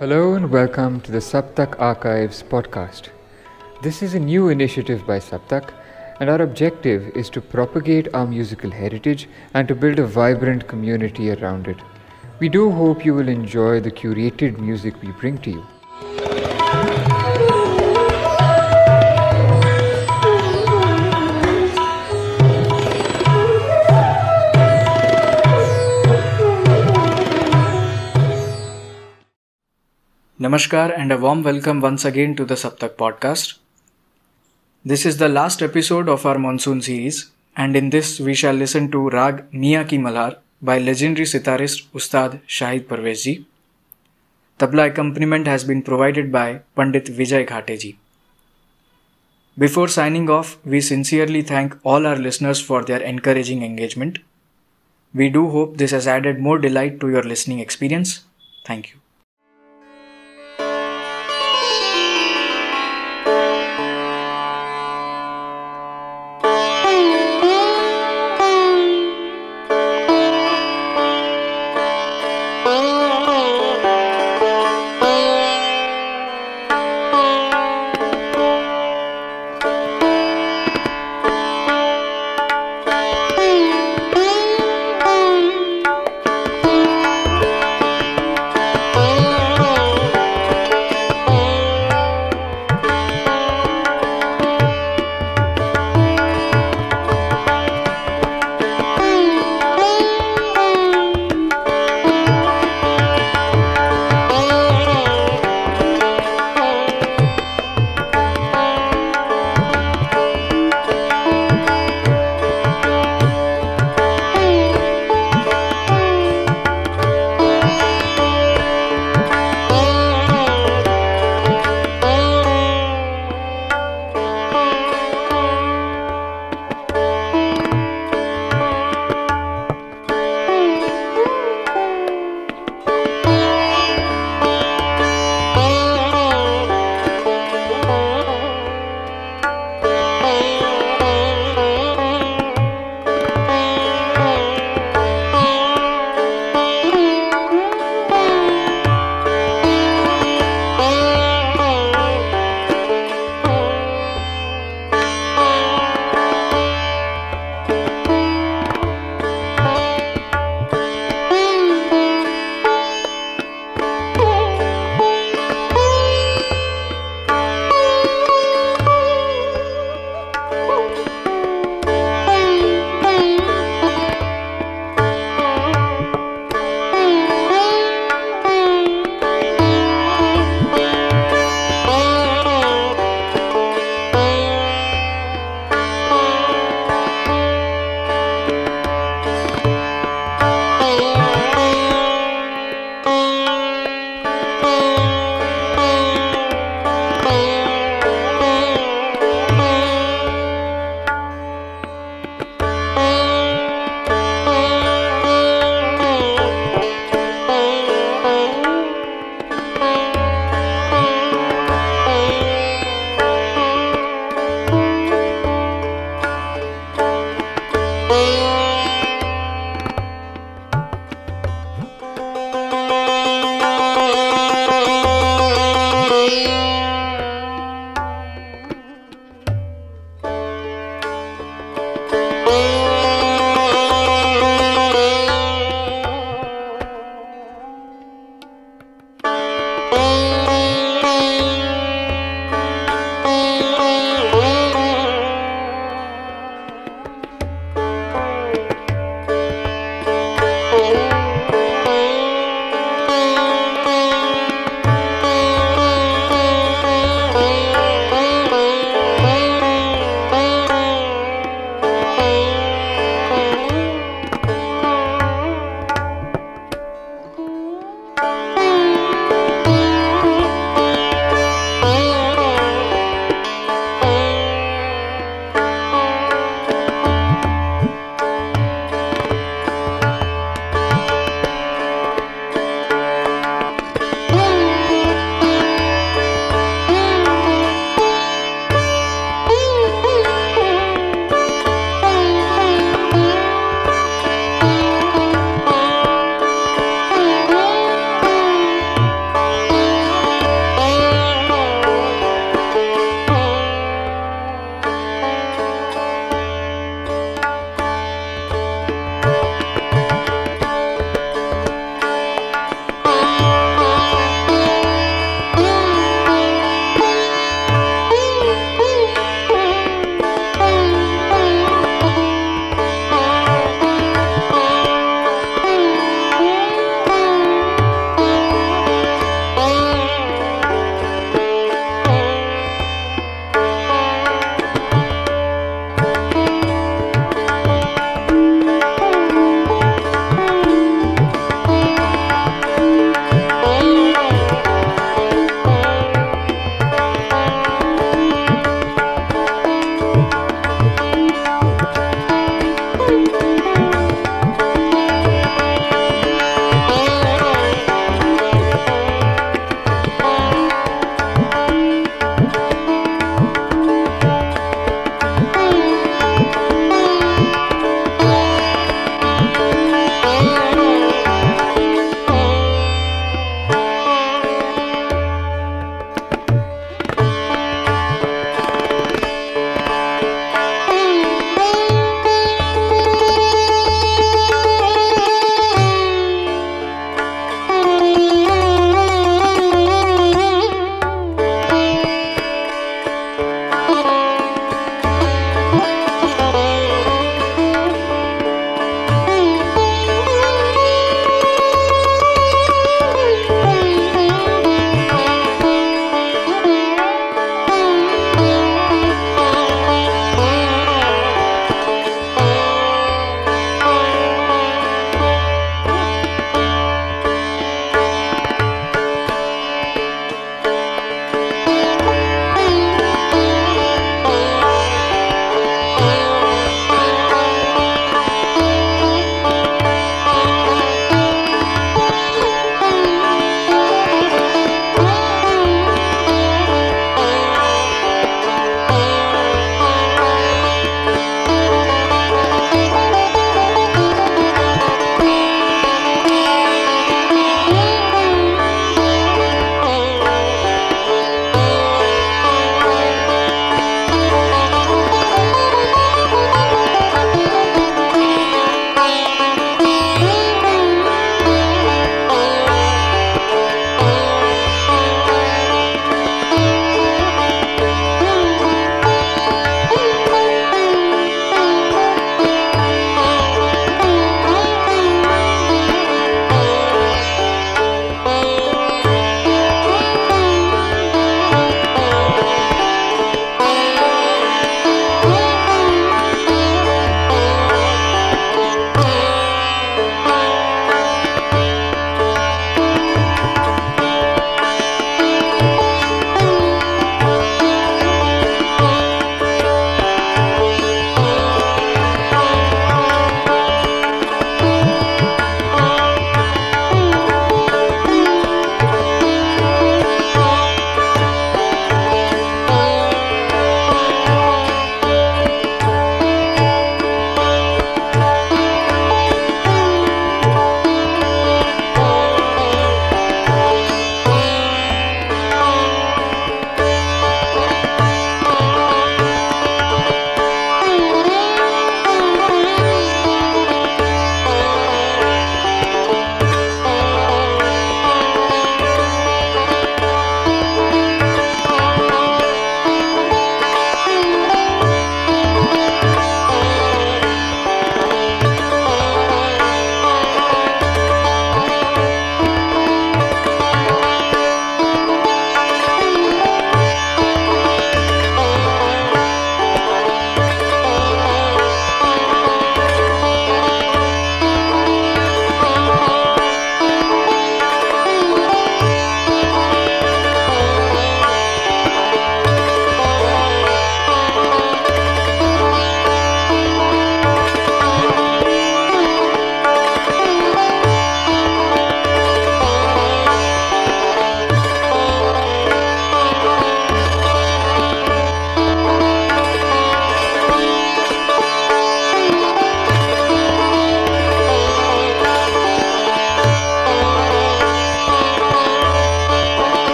Hello and welcome to the Saptak Archives podcast. This is a new initiative by Saptak, and our objective is to propagate our musical heritage and to build a vibrant community around it. We do hope you will enjoy the curated music we bring to you. Namaskar and a warm welcome once again to the Saptak podcast. This is the last episode of our monsoon series, and in this we shall listen to Rag Miya Ki Malhar by legendary sitarist Ustad Shahid Parvez ji. Tabla accompaniment has been provided by Pandit Vijay Ghate ji. Before signing off, we sincerely thank all our listeners for their encouraging engagement. We do hope this has added more delight to your listening experience. Thank you.